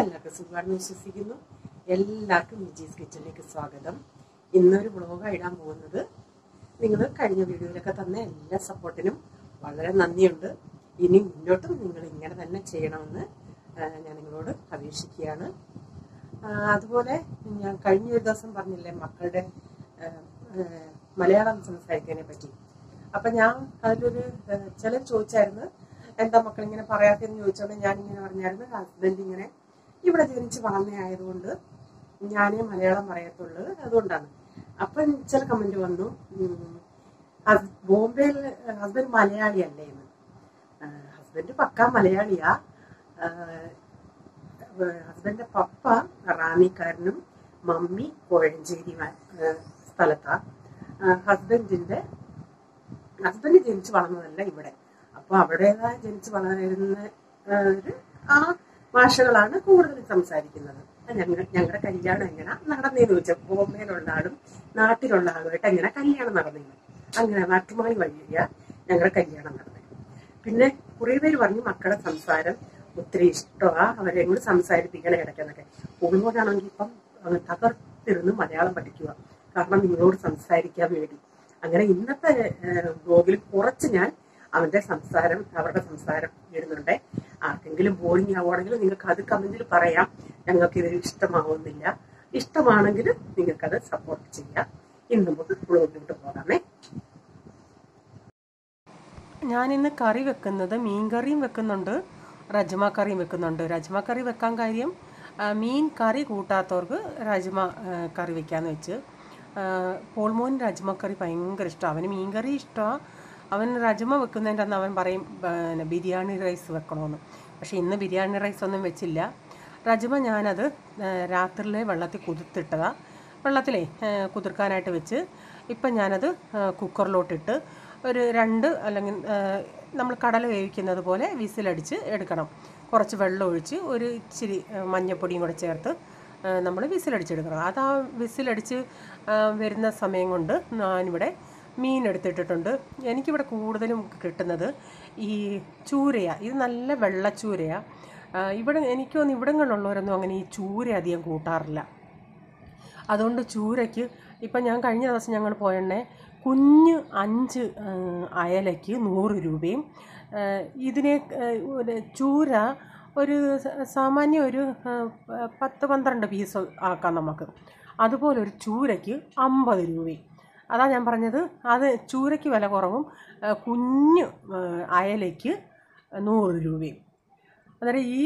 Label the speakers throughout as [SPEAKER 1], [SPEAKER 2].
[SPEAKER 1] എല്ലാവർക്കും സുഖമാണെന്ന് വിശ്വസിക്കുന്നു. എല്ലാവർക്കും വിജീസ് കിച്ചണിലേക്ക് സ്വാഗതം. ഇന്നൊരു വ്ളോഗ് ഇടാൻ പോകുന്നത്. നിങ്ങൾ കഴിഞ്ഞ വീഡിയോയിലൊക്കെ തന്ന എല്ലാ സപ്പോർട്ടിനും വളരെ നന്ദിയുണ്ട്. ഇനി മുന്നോട്ടും നിങ്ങൾ ഇങ്ങനെ തന്നെ ചെയ്യണമെന്ന് ഞാൻ നിങ്ങളോട് അപേക്ഷിക്കുകയാണ്. അതുപോലെ ഞാൻ കഴിഞ്ഞ ഒരു ദിവസം പറഞ്ഞില്ലേ മക്കളുടെ മലയാളം സംസാരിക്കാനെ പറ്റി. അപ്പൊ ഞാൻ അതിലൊരു ചിലർ ചോദിച്ചായിരുന്നു എന്താ മക്കൾ ഇങ്ങനെ പറയാത്തെന്ന് ചോദിച്ചോണ്ട് ഞാൻ ഇങ്ങനെ പറഞ്ഞായിരുന്നു ഹസ്ബൻഡ് ഇങ്ങനെ ഇവിടെ ജനിച്ച് വളർന്ന ആയതുകൊണ്ട് ഞാനേ മലയാളം പറയത്തുള്ളൂ. അതുകൊണ്ടാണ്. അപ്പൊ ചില കമന്റ് വന്നു ബോംബെയിൽ ഹസ്ബൻഡ് മലയാളിയല്ലേ എന്ന്. ഹസ്ബൻഡ് പക്ക മലയാളിയാ. ഹസ്ബൻഡിന്റെ പപ്പ റാന്നിക്കാരനും മമ്മി കോഴഞ്ചേരി സ്ഥലത്താ. ഹസ്ബൻഡിന്റെ ഹസ്ബൻഡ് ജനിച്ചു വളർന്നതല്ല ഇവിടെ. അപ്പൊ അവിടേതായ ജനിച്ചു വളരുന്ന ആ ഭാഷകളാണ് കൂടുതൽ സംസാരിക്കുന്നത്. ഞങ്ങൾ ഞങ്ങളുടെ കല്യാണം എങ്ങനെ നടന്നേന്ന് ചോദിച്ചാൽ ബോംബെയിലുള്ള ആളും നാട്ടിലുള്ള ആളുമായിട്ട് എങ്ങനെ കല്യാണം നടന്നേന്ന്. അങ്ങനെ നാട്ടുമായി വഴിയ ഞങ്ങളുടെ കല്യാണം നടന്നത് പിന്നെ കുറെ പേര് പറഞ്ഞു മക്കളുടെ സംസാരം ഒത്തിരി ഇഷ്ടമാ അവരെ കൂടി സംസാരിപ്പിക്കണം ഇടയ്ക്കെന്നൊക്കെ. ഉള്ളവരാണെങ്കിൽ ഇപ്പം തകർത്തിരുന്ന് മലയാളം പഠിക്കുക കാരണം നിങ്ങളോട് സംസാരിക്കാൻ വേണ്ടി. അങ്ങനെ ഇന്നത്തെ ബ്ലോഗിൽ കുറച്ച് ഞാൻ അവന്റെ സംസാരം അവരുടെ സംസാരം ഇടുന്നുണ്ട് ആർക്കെങ്കിലും ബോറിംഗ് ആവുകയാണെങ്കിൽ നിങ്ങൾക്ക് അത് കമന്റിൽ പറയാം. ഞങ്ങൾക്ക് ഇത് ഇഷ്ടമാവുന്നില്ല. ഇഷ്ടമാണെങ്കിൽ നിങ്ങൾക്കത് സപ്പോർട്ട് ചെയ്യാം. ഇന്ന് നമുക്ക് ബ്ലോഗിലോട്ട് പോകാമേ.
[SPEAKER 2] ഞാൻ ഇന്ന് കറി വെക്കുന്നത് മീൻ കറിയും വെക്കുന്നുണ്ട്. രജ്മ കറിയും വെക്കുന്നുണ്ട്. രജ്മ കറി വെക്കാൻ കാര്യം മീൻ കറി കൂട്ടാത്തവർക്ക് രജ്മ കറി വെക്കാന്ന് വെച്ച്. പോൾമോൻ രജ്മ കറി ഭയങ്കര ഇഷ്ടമാണ് അവന് മീൻ കറി ഇഷ്ടമാണ് അവൻ രജമ വെക്കുന്നതിന്റെ അന്ന് അവൻ പറയും പിന്നെ ബിരിയാണി റൈസ് വെക്കണമെന്ന് പക്ഷേ ഇന്ന് ബിരിയാണി റൈസ് ഒന്നും വെച്ചില്ല. രജമ ഞാനത് രാത്രിയിലെ വെള്ളത്തിൽ കുതിർത്തിട്ടതാണ് വെള്ളത്തിലേ കുതിർക്കാനായിട്ട് വെച്ച് ഇപ്പം ഞാനത് കുക്കറിലോട്ടിട്ട് ഒരു രണ്ട് അല്ലെങ്കിൽ നമ്മൾ കടല വേവിക്കുന്നത് പോലെ വിസിലടിച്ച് എടുക്കണം. കുറച്ച് വെള്ളം ഒഴിച്ച് ഒരു ഇച്ചിരി മഞ്ഞപ്പൊടിയും കൂടെ ചേർത്ത് നമ്മൾ വിസിലടിച്ചെടുക്കണം. അത് ആ വിസിലടിച്ച് വരുന്ന സമയം കൊണ്ട് ഞാനിവിടെ മീൻ എടുത്തിട്ടിട്ടുണ്ട് എനിക്കിവിടെ കൂടുതലും കിട്ടുന്നത് ഈ ചൂരയാണ് ഇത് നല്ല വെള്ളച്ചൂരയാണ് ഇവിടെ എനിക്ക് തോന്നുന്നു ഇവിടങ്ങളിലുള്ളവരൊന്നും അങ്ങനെ ഈ ചൂര അധികം കൂട്ടാറില്ല. അതുകൊണ്ട് ചൂരയ്ക്ക് ഇപ്പം ഞാൻ കഴിഞ്ഞ ദിവസം ഞങ്ങൾ പോയണ്ണേ കുഞ്ഞ് അഞ്ച് അയലയ്ക്ക് നൂറ് രൂപയും. ഇതിനെ ചൂര ഒരു സാമാന്യ ഒരു പത്ത് പന്ത്രണ്ട് പീസ് ആക്കാം നമുക്ക്. അതുപോലെ ഒരു ചൂരയ്ക്ക് അമ്പത് രൂപയും. അതാ ഞാൻ പറഞ്ഞത്. അത് ചൂരയ്ക്ക് വില കുറവും കുഞ്ഞ് അയലയ്ക്ക് നൂറ് രൂപയും. അന്നേരം ഈ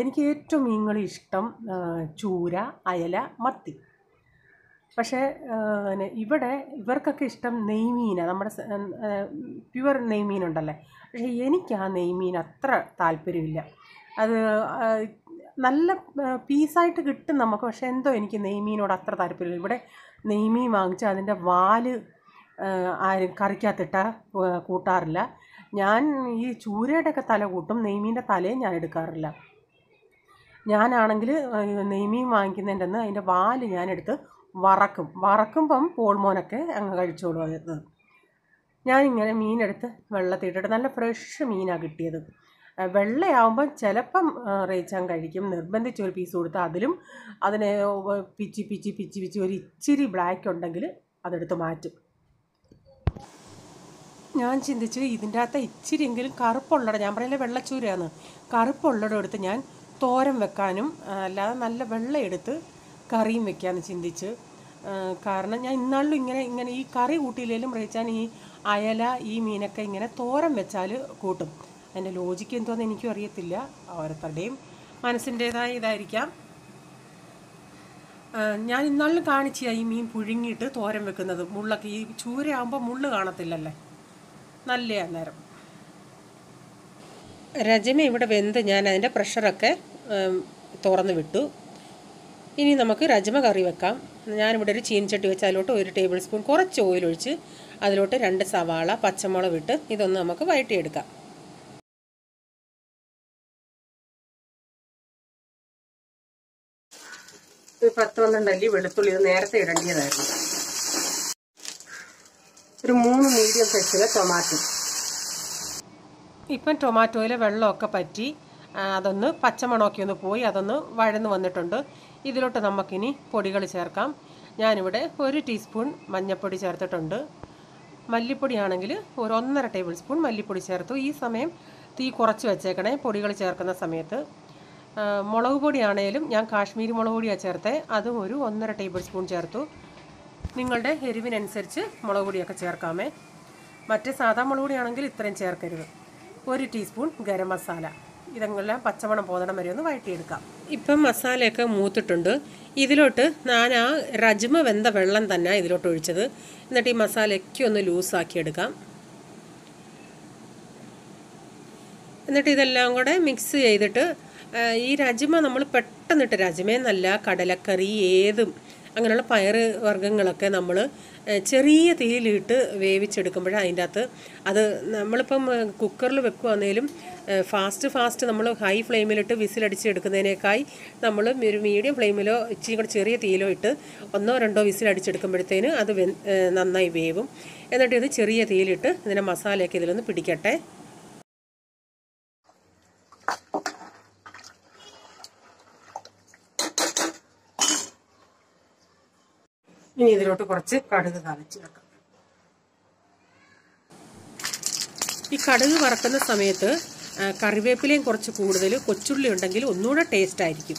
[SPEAKER 2] എനിക്ക് ഏറ്റവും മീനുകളിൽ ഇഷ്ടം ചൂര അയല മത്തി. പക്ഷേ ഇവിടെ ഇവർക്കൊക്കെ ഇഷ്ടം നെയ്മീനാണ് നമ്മുടെ പ്യുവർ നെയ്മീനുണ്ടല്ലേ പക്ഷേ എനിക്ക് ആ നെയ്മീൻ അത്ര താല്പര്യമില്ല. അത് നല്ല പീസായിട്ട് കിട്ടും നമുക്ക്. പക്ഷേ എന്തോ എനിക്ക് നെയ്മീനോട് അത്ര താല്പര്യമില്ല. ഇവിടെ നെയ്മീൻ വാങ്ങിച്ച് അതിന്റെ വാൽ ആരും കറിക്കകത്തിട്ട കൂട്ടാറില്ല. ഞാൻ ഈ ചൂരയുടെയൊക്കെ തല കൂട്ടും നെയ്മീന്റെ തലയും ഞാൻ എടുക്കാറില്ല. ഞാനാണെങ്കിൽ നെയ്മീൻ വാങ്ങിക്കുന്നതിന്റെ അന്ന് അതിന്റെ വാൽ ഞാനെടുത്ത് വറക്കും. വറക്കുമ്പം പോൾമോനൊക്കെ അങ്ങ് കഴിച്ചോളും ഞാനിങ്ങനെ മീനെടുത്ത് വെള്ളത്തിട്ടിട്ട് നല്ല ഫ്രഷ് മീനാണ് കിട്ടിയത്. വെള്ളയാവുമ്പം ചിലപ്പം റേച്ചാൻ കഴിക്കും. നിർബന്ധിച്ച് ഒരു പീസ് കൊടുത്താൽ അതിലും അതിനെ പിച്ചി പിച്ചി പിച്ചി പിച്ചി ഒരു ഇച്ചിരി ബ്ലാക്ക് ഉണ്ടെങ്കിൽ അതെടുത്ത് മാറ്റും. ഞാൻ ചിന്തിച്ചു ഇതിന്റെ അകത്ത് ഇച്ചിരിയെങ്കിലും കറുപ്പുള്ളട ഞാൻ പറയില്ല വെള്ളച്ചൂരയാണ് കറുപ്പുള്ളടം എടുത്ത് ഞാൻ തോരൻ വെക്കാനും അല്ലാതെ നല്ല വെള്ളം എടുത്ത് കറിയും വെക്കാമെന്ന് ചിന്തിച്ച് കാരണം ഞാൻ ഇന്നാളിലും ഇങ്ങനെ ഇങ്ങനെ ഈ കറി കൂട്ടിയില്ലെങ്കിലും റേച്ചാൻ ഈ അയല ഈ മീനൊക്കെ ഇങ്ങനെ തോരം വെച്ചാൽ കൂട്ടും. അതിന്റെ ലോജിക്ക് എന്തോന്ന് എനിക്കും അറിയത്തില്ല. ഓരോരുത്തരുടെയും മനസ്സിന്റേതായ ഇതായിരിക്കാം. ഞാൻ ഇന്നാളിൽ കാണിച്ച ഈ മീൻ പുഴുങ്ങിയിട്ട് തോരൻ വെക്കുന്നത്. മുള്ളൊക്കെ ഈ ചൂരയാകുമ്പോൾ മുള്ള് കാണത്തില്ലല്ലേ? നല്ല അന്നേരം. രജമ ഇവിടെ വെന്ത് ഞാൻ അതിന്റെ പ്രഷറൊക്കെ തുറന്ന് വിട്ടു. ഇനി നമുക്ക് രജമ കറി വെക്കാം. ഞാനിവിടെ ഒരു ചീനച്ചട്ടി വെച്ച് അതിലോട്ട് ഒരു ടേബിൾ സ്പൂൺ കുറച്ച് ഓയിലൊഴിച്ച് അതിലോട്ട് രണ്ട് സവാള പച്ചമുളക് ഇട്ട് ഇതൊന്ന് നമുക്ക് വഴറ്റിയെടുക്കാം.
[SPEAKER 1] ഒരു പത്ത് പന്ത്രണ്ട് അല്ലി വെളുത്തുള്ളി ഇത് നേരത്തെ ഇടേണ്ടതായിരുന്നു. ഒരു മൂന്ന് മീഡിയം സൈസിലെ ടൊമാറ്റോ
[SPEAKER 2] ഇപ്പം ടൊമാറ്റോയിലെ വെള്ളമൊക്കെ പറ്റി അതൊന്ന് പച്ചമണമൊക്കെ ഒന്ന് പോയി അതൊന്ന് വഴന്ന് വന്നിട്ടുണ്ട്. ഇതിലോട്ട് നമുക്കിനി പൊടികൾ ചേർക്കാം. ഞാനിവിടെ ഒരു ടീസ്പൂൺ മഞ്ഞൾപ്പൊടി ചേർത്തിട്ടുണ്ട്. മല്ലിപ്പൊടിയാണെങ്കിൽ ഒരു ഒന്നര ടേബിൾ സ്പൂൺ മല്ലിപ്പൊടി ചേർത്തു. ഈ സമയം തീ കുറച്ച് വെച്ചേക്കണേ പൊടികൾ ചേർക്കുന്ന സമയത്ത്. മുളക് പൊടിയാണേലും ഞാൻ കാശ്മീരി മുളക് പൊടിയാണ് ചേർത്തത് അതും ഒരു ഒന്നര ടേബിൾ സ്പൂൺ ചേർത്തു. നിങ്ങളുടെ എരിവിനനുസരിച്ച് മുളക് പൊടിയൊക്കെ ചേർക്കാമേ. മറ്റേ സാധാ മുളക് പൊടിയാണെങ്കിൽ ഇത്രയും ചേർക്കരുത്. ഒരു ടീസ്പൂൺ ഗരം മസാല. ഇതെല്ലാം പച്ചമണം പോതണം വരെ ഒന്ന് വഴറ്റിയെടുക്കാം. ഇപ്പം മസാലയൊക്കെ മൂത്തിട്ടുണ്ട്. ഇതിലോട്ട് ഞാൻ ആ രജ്മ വെന്ത വെള്ളം തന്നെ ഇതിലോട്ട് ഒഴിച്ചത്. എന്നിട്ട് ഈ മസാലയൊക്കെ ഒന്ന് ലൂസാക്കി എടുക്കാം എന്നിട്ട് ഇതെല്ലാം കൂടെ മിക്സ് ചെയ്തിട്ട് ഈ രാജ്യമ നമ്മൾ പെട്ടെന്നിട്ട് രാജ്യമേന്നല്ല കടലക്കറി ഏതും അങ്ങനെയുള്ള പയർ വർഗങ്ങളൊക്കെ നമ്മൾ ചെറിയ തീയിലിട്ട് വേവിച്ചെടുക്കുമ്പോൾ അതിന്റെ അകത്ത് അത് നമ്മളിപ്പം കുക്കറിൽ വെക്കുകയാണെങ്കിലും ഫാസ്റ്റ് ഫാസ്റ്റ് നമ്മൾ ഹൈ ഫ്ലെയിമിലിട്ട് വിസിലടിച്ചെടുക്കുന്നതിനേക്കായി നമ്മൾ ഒരു മീഡിയം ഫ്ലെയിമിലോ ഇച്ചിരി കൂടെ ചെറിയ തീയിലോ ഇട്ട് ഒന്നോ രണ്ടോ വിസിലടിച്ചെടുക്കുമ്പോഴത്തേന് അത് നന്നായി വേവും. എന്നിട്ട് ഇത് ചെറിയ തീയിലിട്ട് ഇതിന്റെ മസാലയൊക്കെ ഇതിലൊന്ന് പിടിക്കട്ടെ. ഇനി ഇതിലോട്ട് കുറച്ച് കടുക് തളിച്ച് വെക്കാം. ഈ കടുക് വറക്കുന്ന സമയത്ത് കറിവേപ്പിലയും കുറച്ച് കൂടുതൽ കൊച്ചുള്ളി ഉണ്ടെങ്കിൽ ഒന്നുകൂടെ ടേസ്റ്റ് ആയിരിക്കും.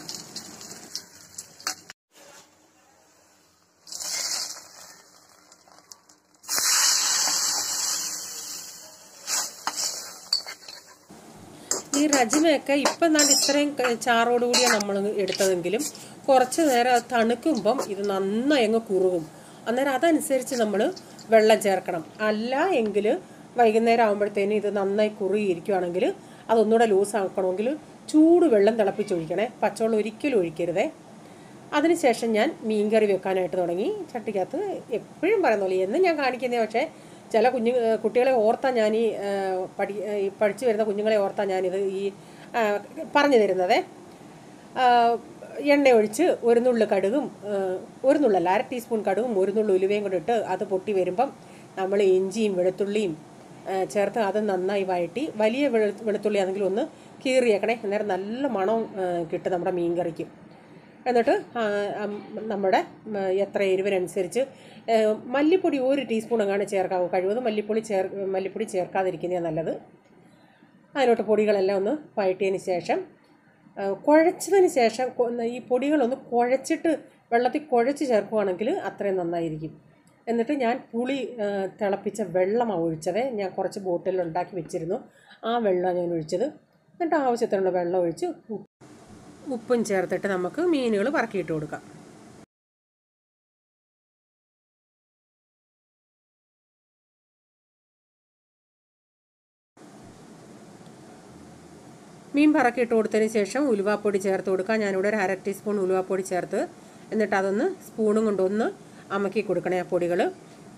[SPEAKER 2] ഈ രജിമയൊക്കെ ഇപ്പം നല്ല ഇത്രയും ചാറോടുകൂടിയാണ് നമ്മൾ എടുത്തതെങ്കിലും കുറച്ച് നേരം അത് തണുക്കുമ്പം ഇത് നന്നായി അങ്ങ് കുറുകും. അന്നേരം അതനുസരിച്ച് നമ്മൾ വെള്ളം ചേർക്കണം. അല്ല എങ്കിൽ വൈകുന്നേരം ആകുമ്പോഴത്തേനും ഇത് നന്നായി കുറുകിയിരിക്കുവാണെങ്കിൽ അതൊന്നുകൂടെ ലൂസ് ആക്കണമെങ്കിൽ ചൂട് വെള്ളം തിളപ്പിച്ചൊഴിക്കണേ പച്ചവെള്ളം ഒരിക്കലും ഒഴിക്കരുതേ. അതിനുശേഷം ഞാൻ മീൻകറി വെക്കാനായിട്ട് തുടങ്ങി. ചട്ടിക്കകത്ത് എപ്പോഴും പറയുന്ന പോലെ എന്നും ഞാൻ കാണിക്കുന്നത് പക്ഷേ ചില കുഞ്ഞു കുട്ടികളെ ഓർത്താ ഞാൻ ഈ പഠി പഠിച്ചു വരുന്ന കുഞ്ഞുങ്ങളെ ഓർത്താ ഞാനിത് ഈ പറഞ്ഞു തരുന്നതേ എണ്ണ ഒഴിച്ച് ഒരു നുള്ളു കടുകും ഒരു നുള്ളല്ല അര ടീസ്പൂൺ കടുകും ഒരു നുള്ളു ഉലുവയും കൂടെ ഇട്ട് അത് പൊട്ടി വരുമ്പം നമ്മൾ ഇഞ്ചിയും വെളുത്തുള്ളിയും ചേർത്ത് അത് നന്നായി വഴറ്റി വലിയ വെളുത്തുള്ളി ആണെങ്കിൽ ഒന്ന് കീറിയേക്കണേ അന്നേരം നല്ല മണം കിട്ടും നമ്മുടെ മീൻ കറിക്ക്. എന്നിട്ട് നമ്മുടെ എത്ര എരിവിനനുസരിച്ച് മല്ലിപ്പൊടി ഒരു ടീസ്പൂൺ എങ്ങാണ്ട് ചേർക്കാവൂ. കഴിവതും മല്ലിപ്പൊടി ചേർ മല്ലിപ്പൊടി ചേർക്കാതിരിക്കുന്നതാണ് നല്ലത്. അതിലോട്ട് പൊടികളെല്ലാം ഒന്ന് വഴറ്റിയതിന് ശേഷം കുഴച്ചതിന് ശേഷം ഈ പൊടികളൊന്ന് കുഴച്ചിട്ട് വെള്ളത്തിൽ കുഴച്ച് ചേർക്കുകയാണെങ്കിൽ അത്രയും നന്നായിരിക്കും. എന്നിട്ട് ഞാൻ പുളി തിളപ്പിച്ച വെള്ളമാണ് ഒഴിച്ചത്. ഞാൻ കുറച്ച് ബോട്ടിൽ ഉണ്ടാക്കി വെച്ചിരുന്നു. ആ വെള്ളമാണ് ഞാൻ ഒഴിച്ചത്. എന്നിട്ട് ആവശ്യത്തിനുള്ള വെള്ളം ഒഴിച്ച് ഉപ്പും ചേർത്തിട്ട് നമുക്ക് മീനുകൾ പറക്കിയിട്ട് കൊടുക്കാം. മീൻ പറക്കിയിട്ട് കൊടുത്തതിന് ശേഷം ഉലുവാപ്പൊടി ചേർത്ത് കൊടുക്കുക ഞാനിവിടെ ഒരു അര ടീസ്പൂൺ ഉലുവാപ്പൊടി ചേർത്ത് എന്നിട്ട് അതൊന്ന് സ്പൂണും കൊണ്ടൊന്ന് അമക്കി കൊടുക്കണേ ആ പൊടികൾ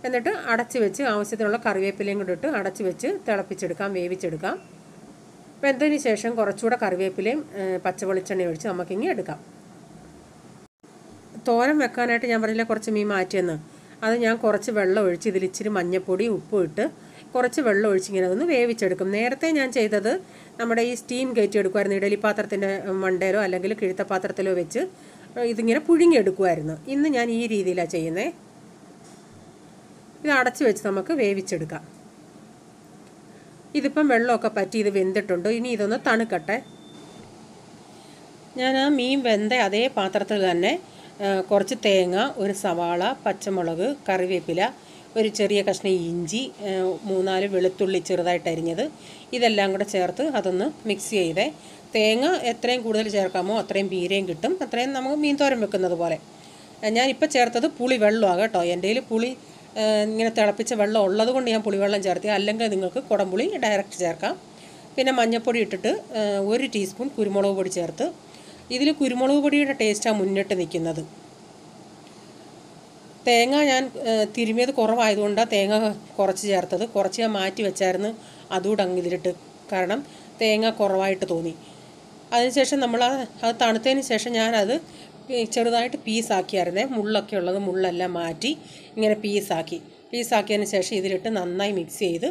[SPEAKER 2] എന്നിട്ട് അടച്ച് വെച്ച് ആവശ്യത്തിനുള്ള കറിവേപ്പിലയും കൂടെ ഇട്ട് അടച്ച് വെച്ച് തിളപ്പിച്ചെടുക്കാം വേവിച്ചെടുക്കാം. വെന്തതിന് ശേഷം കുറച്ചുകൂടെ കറിവേപ്പിലയും പച്ചവെളിച്ചെണ്ണ ഒഴിച്ച് നമുക്കിങ്ങി എടുക്കാം. തോരൻ വെക്കാനായിട്ട് ഞാൻ പറഞ്ഞില്ല കുറച്ച് മീൻ മാറ്റിയെന്ന്? അത് ഞാൻ കുറച്ച് വെള്ളം ഒഴിച്ച് ഇതിൽ ഇച്ചിരി മഞ്ഞപ്പൊടി ഉപ്പും ഇട്ട് കുറച്ച് വെള്ളം ഒഴിച്ചിങ്ങനെ അതൊന്ന് വേവിച്ചെടുക്കും. നേരത്തെ ഞാൻ ചെയ്തത് നമ്മുടെ ഈ സ്റ്റീം കയറ്റി എടുക്കുമായിരുന്നു ഇഡലി പാത്രത്തിന്റെ മണ്ടയിലോ അല്ലെങ്കിൽ കിഴുത്ത പാത്രത്തിലോ വെച്ച് ഇതിങ്ങനെ പുഴുങ്ങിയെടുക്കുമായിരുന്നു ഇന്ന് ഞാൻ ഈ രീതിയിലാണ് ചെയ്യുന്നത് ഇത് അടച്ച് വെച്ച് നമുക്ക് വേവിച്ചെടുക്കാം. ഇതിപ്പം വെള്ളമൊക്കെ പറ്റി ഇത് വെന്തിട്ടുണ്ട്. ഇനി ഇതൊന്ന് തണുക്കട്ടെ. ഞാൻ ആ മീൻ വെന്ത അതേ പാത്രത്തിൽ തന്നെ കുറച്ച് തേങ്ങ ഒരു സവാള പച്ചമുളക് കറിവേപ്പില ഒരു ചെറിയ കഷ്ണം ഇഞ്ചി മൂന്നാൽ വെളുത്തുള്ളി ചെറുതായിട്ട് അരിഞ്ഞത്. ഇതെല്ലാം കൂടെ ചേർത്ത് അതൊന്ന് മിക്സ് ചെയ്തേ. തേങ്ങ എത്രയും കൂടുതൽ ചേർക്കാമോ അത്രയും പീരയും കിട്ടും. അത്രയും നമുക്ക് മീൻ തോരൻ വെക്കുന്നത് പോലെ. ഞാനിപ്പോൾ ചേർത്തത് പുളി വെള്ളമാണ് കേട്ടോ. എന്റെ കയ്യിൽ പുളി ഇങ്ങനെ തിളപ്പിച്ച വെള്ളം ഉള്ളത് കൊണ്ട് ഞാൻ പുളിവെള്ളം ചേർത്തി. അല്ലെങ്കിൽ നിങ്ങൾക്ക് കുടംപുളി ഡയറക്റ്റ് ചേർക്കാം. പിന്നെ മഞ്ഞൾപ്പൊടി ഇട്ടിട്ട് ഒരു ടീസ്പൂൺ കുരുമുളക് പൊടി ചേർത്ത്. ഇതിൽ കുരുമുളക് പൊടിയുടെ ടേസ്റ്റാണ് മുന്നിട്ട് നിൽക്കുന്നത് തേങ്ങ ഞാൻ തിരുമിയത് കുറവായതുകൊണ്ടാണ് തേങ്ങ കുറച്ച് ചേർത്തത്. കുറച്ച് ഞാൻ മാറ്റി വെച്ചായിരുന്നു അതുകൂടെ അങ്ങ് ഇതിലിട്ട്. കാരണം തേങ്ങ കുറവായിട്ട് തോന്നി. അതിനുശേഷം നമ്മൾ അത് തണുത്തതിന് ശേഷം ഞാനത് ചെറുതായിട്ട് പീസാക്കിയായിരുന്നേ. മുള്ളൊക്കെ ഉള്ളത് മുള്ളെല്ലാം മാറ്റി ഇങ്ങനെ പീസാക്കി. പീസാക്കിയതിന് ശേഷം ഇതിലിട്ട് നന്നായി മിക്സ് ചെയ്ത്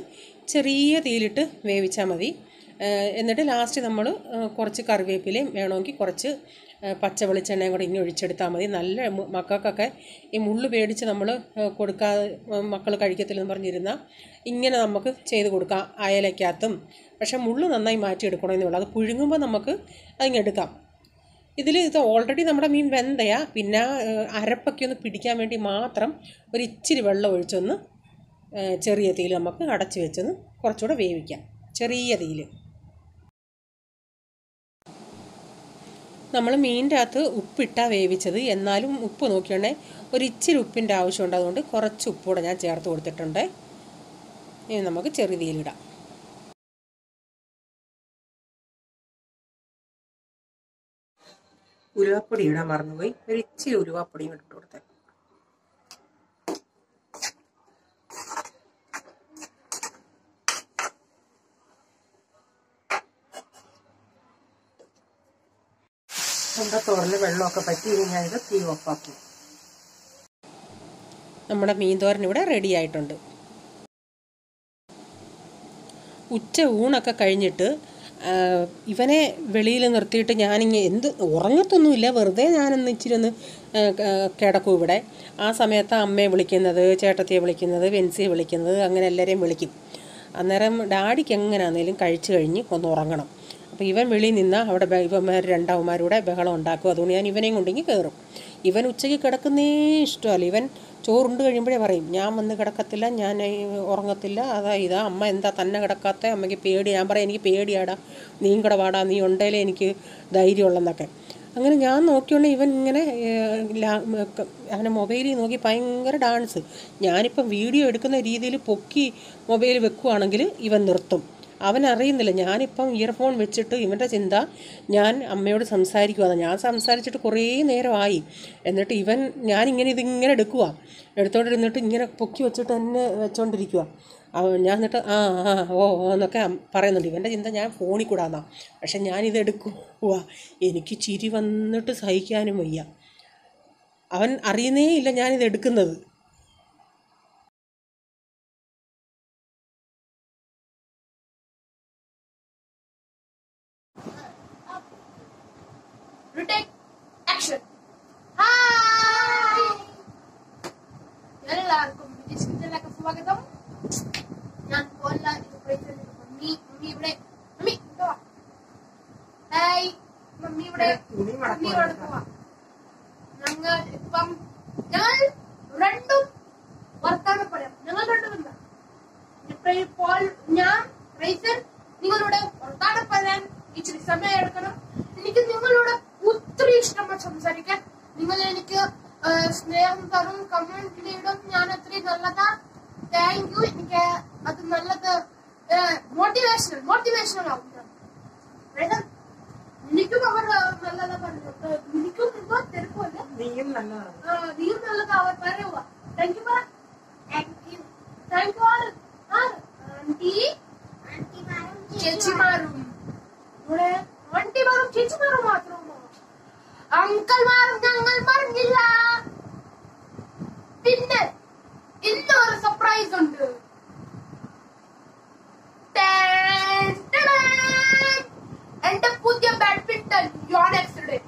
[SPEAKER 2] ചെറിയ തീയിലിട്ട് വേവിച്ചാൽ മതി. എന്നിട്ട് ലാസ്റ്റ് നമ്മൾ കുറച്ച് കറിവേപ്പിലയും വേണമെങ്കിൽ കുറച്ച് പച്ച വെളിച്ചെണ്ണയും കൂടെ ഇനി ഒഴിച്ചെടുത്താൽ മതി. നല്ല മക്കൾക്കൊക്കെ ഈ മുള്ളു പേടിച്ച് നമ്മൾ കൊടുക്കാതെ മക്കൾ കഴിക്കത്തില്ലെന്ന് പറഞ്ഞിരുന്നാൽ ഇങ്ങനെ നമുക്ക് ചെയ്ത് കൊടുക്കാം അയലയ്ക്കകത്തും പക്ഷേ മുള്ളു നന്നായി മാറ്റിയെടുക്കണമെന്നേ ഉള്ളൂ. അത് പുഴുങ്ങുമ്പോൾ നമുക്ക് അതിങ്ങെടുക്കാം ഇതിൽ ഇത് ഓൾറെഡി നമ്മുടെ മീൻ വെന്തയാ. പിന്നെ അരപ്പൊക്കെ ഒന്ന് പിടിക്കാൻ വേണ്ടി മാത്രം ഒരു ഇച്ചിരി വെള്ളം ഒഴിച്ചൊന്ന് ചെറിയ തീയിൽ നമുക്ക് അടച്ചു വെച്ചൊന്ന് കുറച്ചുകൂടെ വേവിക്കാം. ചെറിയ തീയിൽ. നമ്മൾ മീനിന്റെ അകത്ത് ഉപ്പിട്ടാണ് വേവിച്ചത്. എന്നാലും ഉപ്പ് നോക്കിയാണെ ഒരു ഇച്ചിരി ഉപ്പിന്റെ ആവശ്യമുണ്ട്. അതുകൊണ്ട് കുറച്ച് ഉപ്പൂടെ ഞാൻ ചേർത്ത് കൊടുത്തിട്ടുണ്ട്. ഇനി നമുക്ക് ചെറിയ തീയിലിടാം.
[SPEAKER 1] ഉലുവാപ്പൊടി ഇടാൻ മറന്നുപോയി. ഒരു ഇച്ചിരി ഉലുവാപ്പൊടിയും ഇട്ട് കൊടുത്തേ. തൊണ്ടത്തോറിന് വെള്ളമൊക്കെ പറ്റി ഞാനിത് തീ ഓഫാക്കി
[SPEAKER 2] നമ്മുടെ മീൻതോരൻ ഇവിടെ റെഡി ആയിട്ടുണ്ട്. ഉച്ച ഊണൊക്കെ കഴിഞ്ഞിട്ട് ഇവനെ വെളിയിൽ നിർത്തിയിട്ട് ഞാനിങ്ങ് എന്ത് ഉറങ്ങത്തൊന്നുമില്ല വെറുതെ ഞാനൊന്ന് ഇച്ചിരി ഒന്ന് കിടക്കും ഇവിടെ. ആ സമയത്ത് അമ്മയെ വിളിക്കുന്നത് ചേട്ടത്തിയെ വിളിക്കുന്നത് വെൻസിയെ വിളിക്കുന്നത് അങ്ങനെ എല്ലാവരെയും വിളിക്കും. അന്നേരം ഡാഡിക്ക് എങ്ങനെയാണെങ്കിലും കഴിച്ചു കഴിഞ്ഞ് ഒന്ന് ഉറങ്ങണം. അപ്പോൾ ഇവൻ വെളിയിൽ നിന്ന് അവിടെ ഇവന്മാർ രണ്ടവന്മാരുടെ ബഹളം ഉണ്ടാക്കും. അതുകൊണ്ട് ഞാൻ ഇവനെയും കൊണ്ടെങ്കിൽ കയറും ഇവൻ ഉച്ചയ്ക്ക് കിടക്കുന്നേ ഇഷ്ടമല്ല. ഇവൻ ചോറുണ്ട് കഴിയുമ്പോഴേ പറയും ഞാൻ വന്ന് കിടക്കത്തില്ല ഞാൻ ഉറങ്ങത്തില്ല. അതാ ഇതാ അമ്മ എന്താ തന്നെ കിടക്കാത്ത? അമ്മയ്ക്ക് പേടി. ഞാൻ പറയാം എനിക്ക് പേടിയാടാ. നീയും കൂടെ വാടാ. നീ ഉണ്ടേലേ എനിക്ക് ധൈര്യമുള്ളെന്നൊക്കെ. അങ്ങനെ ഞാൻ നോക്കിയോണ്ട് ഇവൻ ഇങ്ങനെ അവനെ മൊബൈലിൽ നോക്കി ഭയങ്കര ഡാൻസ്. ഞാനിപ്പം വീഡിയോ എടുക്കുന്ന രീതിയിൽ പൊക്കി മൊബൈൽ വെക്കുവാണെങ്കിൽ ഇവൻ നിർത്തും. അവൻ അറിയുന്നില്ല ഞാനിപ്പം ഇയർഫോൺ വെച്ചിട്ട് ഇവന്റെ ചിന്ത ഞാൻ അമ്മയോട് സംസാരിക്കുവാണ് ഞാൻ സംസാരിച്ചിട്ട് കുറേ നേരമായി. എന്നിട്ട് ഇവൻ ഞാനിങ്ങനെ ഇതിങ്ങനെ എടുക്കുക എടുത്തോണ്ടിരുന്നിട്ട് ഇങ്ങനെ പൊക്കി വെച്ചിട്ട് തന്നെ വെച്ചോണ്ടിരിക്കുക ഞാൻ എന്നിട്ട് ആ ആ ഓ എന്നൊക്കെ പറയുന്നുണ്ട്. ഇവന്റെ ചിന്ത ഞാൻ ഫോണിൽ കൂടാന്നാ. പക്ഷെ ഞാനിത് എടുക്കുക എനിക്ക് ചിരി വന്നിട്ട് സഹിക്കാനും വയ്യ. അവൻ അറിയുന്നേ ഇല്ല ഞാനിത് എടുക്കുന്നത്.
[SPEAKER 3] എല്ലാവർക്കും വിജയ് സ്വാഗതം ഞാൻ പോല ഇത് പ്രൈസിന്റെ മമ്മി മമ്മി ഇവിടെ മമ്മി ഇങ്ങോട്ട് വാ. ഹായ് മമ്മി ഇവിടെ
[SPEAKER 1] തുണി
[SPEAKER 3] മമ്മി
[SPEAKER 1] മടക്കുവാണ്
[SPEAKER 3] ഇവിടെ പോവാ ഞങ്ങൾ ഇപ്പം ഞങ്ങൾ രണ്ടും വർത്താനം പറയാം ഞങ്ങൾ രണ്ടും എന്താ ഇപ്പൊ ഇപ്പോൾ ഞാൻ റൈസൻ നിങ്ങളോട് വർത്താനം പറയാൻ ഇച്ചിരി സമയം എടുക്കണം എനിക്ക് നിങ്ങളോട് ഒത്തിരി ഇഷ്ടമാണ് സംസാരിക്കാൻ നിങ്ങൾ എനിക്ക് ആ, സ്നേഹം തരും കമന്റ് ഇടും ഞാൻ അത്രയും നല്ലതാ താങ്ക് യു എനിക്ക് അത് നല്ലത് മോട്ടിവേഷണൽ മോട്ടിവേഷണൽ ആവും ഞാൻ. റൈസൻ, എനിക്കും അവർ ആ, എനിക്കും എന്തോ തിരക്കുമല്ലേ
[SPEAKER 1] നീയും നല്ലതാണ്
[SPEAKER 3] നീയും നല്ലതാ അവർ പറയുക thank you thank you thank you are aunty. ചേച്ചിമാരും. ഇവിടെ ആന്റിമാരും ചേച്ചിമാരും മാത്രമോ അങ്കിൾമാരും ഞങ്ങൾ പറഞ്ഞില്ല. പിന്നെ ഇന്ന് ഒരു സർപ്രൈസ് ഉണ്ട്. എന്റെ പുതിയ ബാഡ്മിന്റൺ യോൺ എന്റെ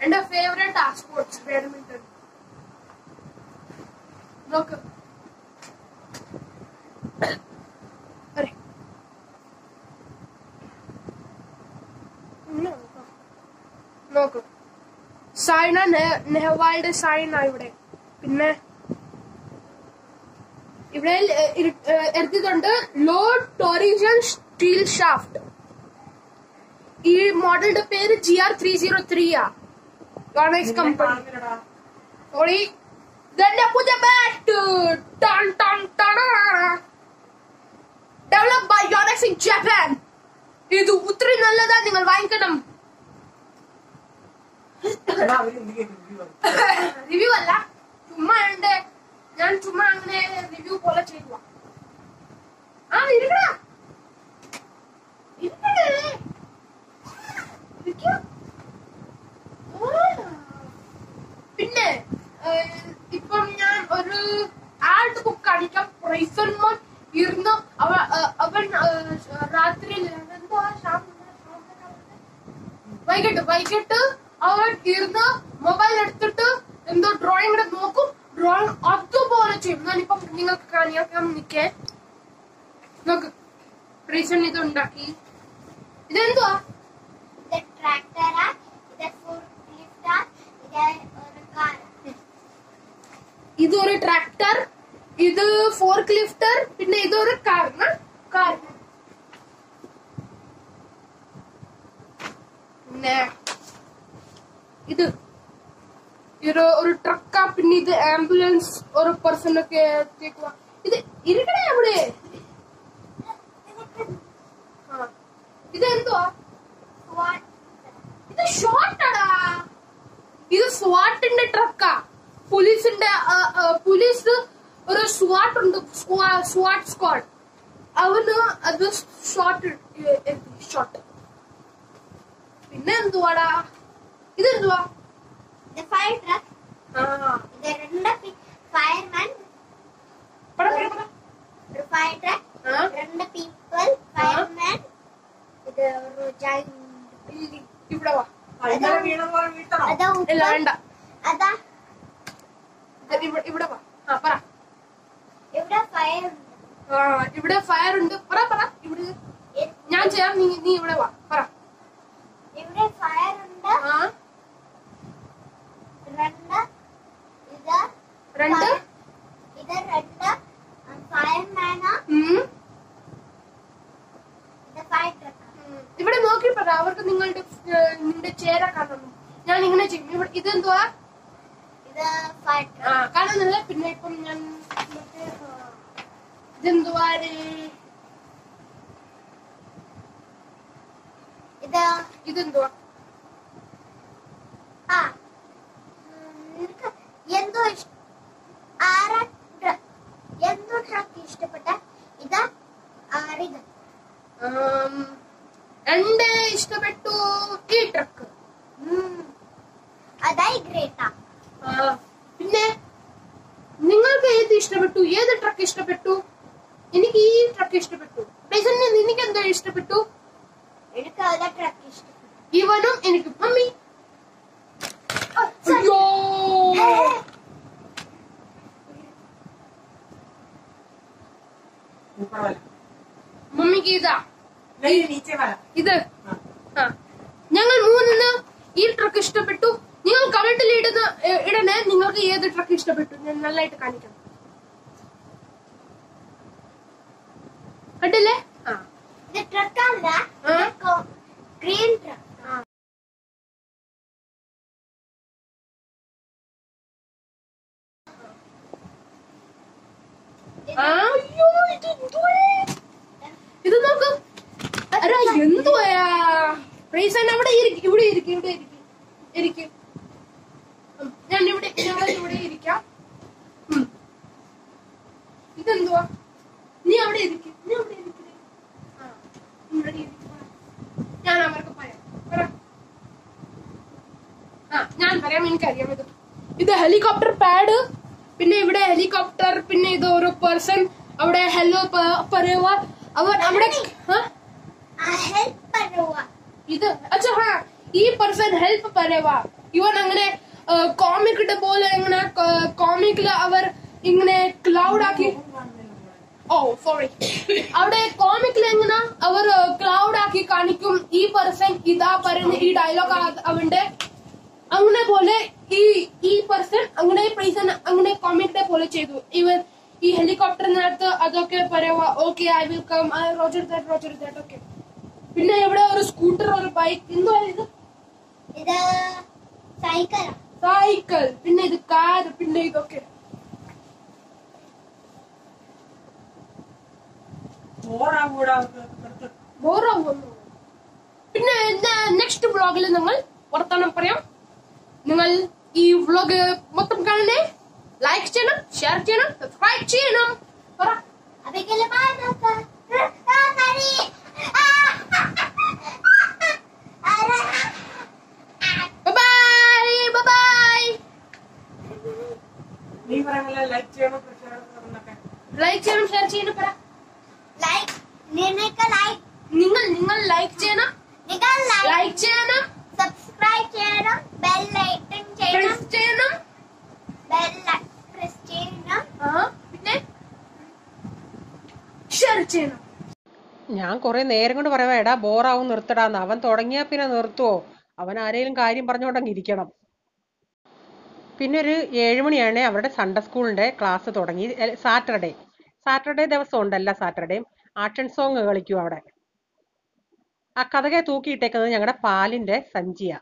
[SPEAKER 3] favourite her favorite are sports, badminton. Look. നോക്കാം. സൈന നെഹ്വാളുടെ സൈന ഇവിടെ പിന്നെ ഇവിടെ എഴുതിയിട്ടുണ്ട് ലോ ടോറിജൻ സ്റ്റീൽ ഷാഫ്റ്റ് ഈ മോഡലിന്റെ പേര് G R three zero three ആ യോണെക്സ് കമ്പനി ഓടി ഇതെന്റെ പുതിയ bat ton ton ടണ develop by Yonex in Japan ഇത് ഒത്തിരി നല്ലതാ നിങ്ങൾ വാങ്ങിക്കണം? റിവ്യൂ അല്ല ചുമ്മാ ഉണ്ട്. ഞാൻ ചുമ്മാ അങ്ങനെ റിവ്യൂ പോലെ ചെയ്തു ആ ഇരിക്കടാ ഇരിക്കണേ ഇരിക്കൂ. ആ. പിന്നെ ഏഹ്, ഇപ്പം ഞാൻ ഒരു ആഡ് ബുക്ക് കാണിക്കാം പ്രൈസൺമോൻ ഇരുന്ന് അവ ഏഹ്, അവൻ അവൻ രാത്രി എന്തോ വൈകിട്ട് വൈകിട്ട് അവൻ ഇരുന്ന് മൊബൈൽ എടുത്തിട്ട് എന്തോ ഡ്രോയിങ് നോക്കും ഡ്രോയിങ് അതുപോലെ ചെയ്യും ഞാനിപ്പം നിങ്ങൾക്ക് കാണിക്കാൻ നിക്കേ നോക്ക് റീസൺ ഇത് ഉണ്ടാക്കി ഇതെന്തുവാ
[SPEAKER 4] ഇത് ട്രാക്ടറാ ഇത് ഫോർക്ലിഫ്റ്റാ ഇത് ഒരു കാർ
[SPEAKER 3] ഇത് ഒരു ട്രാക്ടർ ഇത് ഫോർക്ക് ലിഫ്റ്റർ പിന്നെ ഇതൊരു കാർ കാർ പിന്നെ ഇത് ഒരു ട്രക്കാ പിന്നെ ഇത് ആംബുലൻസ് ഒരു പേഴ്സൺ ഒക്കെ ഇത് ഇരിക്കണേ അവിടെ. ഇത് എന്തുവാ ഇത് ഷോർട്ടാടാ ഇത് സ്വാട്ടിന്റെ ട്രക്കാ പോലീസിന്റെ പോലീസ് ഒരു സ്വാട്ട് ഉണ്ട്. സ്വാട്ട് സ്ക്വാഡ് അവന് അത് ഷോട്ട് ഷോട്ട് പിന്നെ എന്തുവാടാ ഇതെന്തുവാ?
[SPEAKER 4] ഇത് ഫയർ ട്രക്ക് രണ്ട് ഫയർമാൻ. ഒരു ഫയർ ട്രക്ക് രണ്ട് പീപ്പിൾ ഫയർമാൻ ഇത് ഒരു.
[SPEAKER 3] ഇവിടെ വാ.
[SPEAKER 1] വീണ
[SPEAKER 4] അതാ
[SPEAKER 3] ഇവിടെ പറ.
[SPEAKER 4] ഇവിടെ ഫയർ ഉണ്ട്.
[SPEAKER 3] പറ പറ. ഇവിടെ. ഞാൻ ചെയ്യാം. നീ നീ ഇവിടെ വാ. പറ.
[SPEAKER 4] ഇവിടെ ഫയർ ഉണ്ട്?
[SPEAKER 3] ആ.
[SPEAKER 4] രണ്ട്. ഇത്
[SPEAKER 3] രണ്ട്?
[SPEAKER 4] fire- ഇത് രണ്ട്. ഫയർമാനാ
[SPEAKER 3] ഉം.
[SPEAKER 4] ഇത് ഫയർ ട്രക്ക്
[SPEAKER 3] ഇവിടെ നോക്കി പറ. അവർക്ക് നിങ്ങളുടെ നിങ്ങളുടെ ചേര കാണണം ഞാൻ ഇങ്ങനെ ചെയ്യും. ഇവിടെ ഇതെന്തുവാ
[SPEAKER 4] ഇത്
[SPEAKER 3] ആ കാണുന്നില്ല. പിന്നെ ഇപ്പം ഞാൻ മറ്റേ ഇതാ ഇതെന്തുവാ ഇത്?
[SPEAKER 4] ഇത്
[SPEAKER 3] ഇതെന്തുവാ?
[SPEAKER 4] ആ എന്തോ ആരാ എന്തോ ട്രക്ക് ഇഷ്ടപ്പെട്ട? ഇത് ആറിത്
[SPEAKER 3] ആം, എന്റെ ഇഷ്ടപ്പെട്ടു ഈ ട്രക്ക്.
[SPEAKER 4] അതായി
[SPEAKER 3] നിങ്ങൾക്ക് ഏത് ഇഷ്ടപ്പെട്ടു? ഏത് ട്രക്ക് ഇഷ്ടപ്പെട്ടു? എനിക്ക് ഈ ട്രക്ക് ഇഷ്ടപ്പെട്ടു. ബൈസന് നിനക്ക് എന്താ ഇഷ്ടപ്പെട്ടു?
[SPEAKER 4] എനിക്ക് ട്രക്ക് ഇഷ്ടപ്പെട്ടു.
[SPEAKER 3] ഇവനും എനിക്ക് മമ്മി. അയ്യോ. മമ്മിക്ക് ഇതാ. ഇത്. ഞങ്ങൾ മൂന്ന് ഈ ട്രക്ക് ഇഷ്ടപ്പെട്ടു. നിങ്ങൾ കമന്റിൽ ഇടുന്ന ഇടണേ. നിങ്ങൾക്ക് ഏത് ട്രക്ക് ഇഷ്ടപ്പെട്ടു? ഞാൻ നല്ലതായിട്ട് കാണിക്കണം കണ്ടില്ലേ ആ.
[SPEAKER 4] ഇത് ട്രക്ക് അല്ല
[SPEAKER 3] ആ.
[SPEAKER 4] ഗ്രീൻ ട്രക്ക്
[SPEAKER 3] ആ, അയ്യോ ഇത് എന്തുവാ? ഇത് നോക്ക് അരാ എന്തുവാ റീസൺ അവിടെ ഇരിക്കും ഇവിടെ ഇരിക്കും ഇവിടെ ഇരിക്കും ഇരിക്കും ഉം, ഞാൻ ഇവിടെ ഞങ്ങൾ ഇവിടെ ഇരിക്കാം ഉം. ഇതെന്തുവാ നീ അവിടെ ഇരിക്കും നീ അവിടെ ഇരിക്കും ആ, നീ ഇവിടെ ഇരിക്ക്. ഞാൻ അവർക്ക് പറയാം പറ ആ ഞാൻ പറയാം എനിക്കറിയാം ഇത് ഇത് ഹെലികോപ്റ്റർ പാഡ് പിന്നെ ഇവിടെ ഹെലികോപ്റ്റർ പിന്നെ ഇത് ഒരു പേഴ്സൺ അവിടെ ഹെലോ പറയുക അവർ അവിടെ ആ?
[SPEAKER 4] ഹെൽപ്പ് പറ്റുക
[SPEAKER 3] ഇത് അച്ഛാ ഹാ ഈ പേഴ്സൺ ഹെൽപ്പ് പറയുക ഇവൻ അങ്ങനെ കോമിക്കിന്റെ പോലെ ഇങ്ങനെ കോമിക്കിൽ അവർ ഇങ്ങനെ ക്ലൗഡ് ആക്കി ഓ സോറി അവിടെ കോമിക്കിൽ എങ്ങനെ അവർ ക്ലൗഡ് ആക്കി കാണിക്കും ഈ പേഴ്സൺ ഇതാ പറയുന്ന ഈ ഡയലോഗ് അവന്റെ അങ്ങനെ പോലെ ഈ ഈ പേഴ്സൺ അങ്ങനെ പേഴ്സൺ അങ്ങനെ കോമിക്കിനെ പോലെ ചെയ്തു ഇവൻ ഈ ഹെലികോപ്റ്ററിനകത്ത് അതൊക്കെ പറയാ okay I will come roger that roger that okay പിന്നെ ഇവിടെ ഒരു സ്കൂട്ടർ ഒരു ബൈക്ക് എന്തോ ഇത്?
[SPEAKER 4] ഇത് സൈക്കിളാ
[SPEAKER 3] സൈക്കിൾ പിന്നെ ഇത് കാർ പിന്നെ ഇതൊക്കെ ബോറാവുന്നു പിന്നെ നെക്സ്റ്റ് വ്ളോഗിൽ നിങ്ങൾ വർത്തമാനം പറയാം. നിങ്ങൾ ഈ വ്ളോഗ് മൊത്തം കാണണേ? ലൈക്ക് ചെയ്യണം ഷെയർ ചെയ്യണം സബ്സ്ക്രൈബ് ചെയ്യണം പറ
[SPEAKER 4] അബിക്കൽ പാടൊക്കെ കരി
[SPEAKER 3] ബൈ ബൈ
[SPEAKER 1] നീ പറയുന്നില്ല ലൈക്ക് ചെയ്യണം ഷെയർ ചെയ്യണം എന്നൊക്കെ
[SPEAKER 3] ലൈക്ക് ചെയ്യണം ഷെയർ ചെയ്യണം പറ
[SPEAKER 4] ലൈക്ക് നിങ്ങൾക്ക് ലൈക്ക്
[SPEAKER 3] നിങ്ങൾ നിങ്ങൾ ലൈക്ക് ചെയ്യണം
[SPEAKER 4] നിങ്ങൾ ലൈക്ക്
[SPEAKER 3] ലൈക്ക് ചെയ്യണം
[SPEAKER 4] സബ്സ്ക്രൈബ് ചെയ്യണം ബെൽ ഐക്കൺ ചെയ്യണം
[SPEAKER 3] പ്രസ് ചെയ്യണം
[SPEAKER 4] ബെൽ പ്രസ് ചെയ്യണം
[SPEAKER 3] ആ പിന്നെ ഷെയർ ചെയ്യണം.
[SPEAKER 2] ഞാൻ കുറേ നേരം കൊണ്ട് പറയാം എടാ ബോറാവും നിർത്തടാന്ന്. അവൻ തുടങ്ങിയാ പിന്നെ നിർത്തുവോ? അവൻ ആരെങ്കിലും കാര്യം പറഞ്ഞുകൊണ്ടങ്ങ് ഇരിക്കണം. പിന്നെ ഒരു ഏഴുമണിയാണ് അവരുടെ സൺഡേ സ്കൂളിന്റെ ക്ലാസ് തുടങ്ങി. സാറ്റർഡേ സാറ്റർഡേ ദിവസം ഉണ്ടല്ല എല്ലാ സാറ്റർഡേയും ആർട്ട് ആൻഡ് സോങ് കളിക്കും അവിടെ. ആ കഥകെ തൂക്കിയിട്ടേക്കുന്നത് ഞങ്ങളുടെ പാലിന്റെ സഞ്ചിയാ.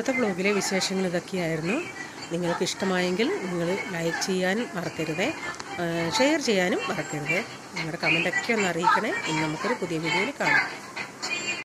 [SPEAKER 2] ഇന്നത്തെ ബ്ലോഗിലെ വിശേഷങ്ങൾ ഇതൊക്കെയായിരുന്നു. നിങ്ങൾക്ക് ഇഷ്ടമായെങ്കിൽ നിങ്ങൾ ലൈക്ക് ചെയ്യാനും മറക്കരുത്. ഷെയർ ചെയ്യാനും മറക്കരുത്. നിങ്ങളുടെ കമന്റൊക്കെ ഒന്ന് അറിയിക്കണേ. ഇനി നമുക്കൊരു പുതിയ വീഡിയോയിൽ കാണാം.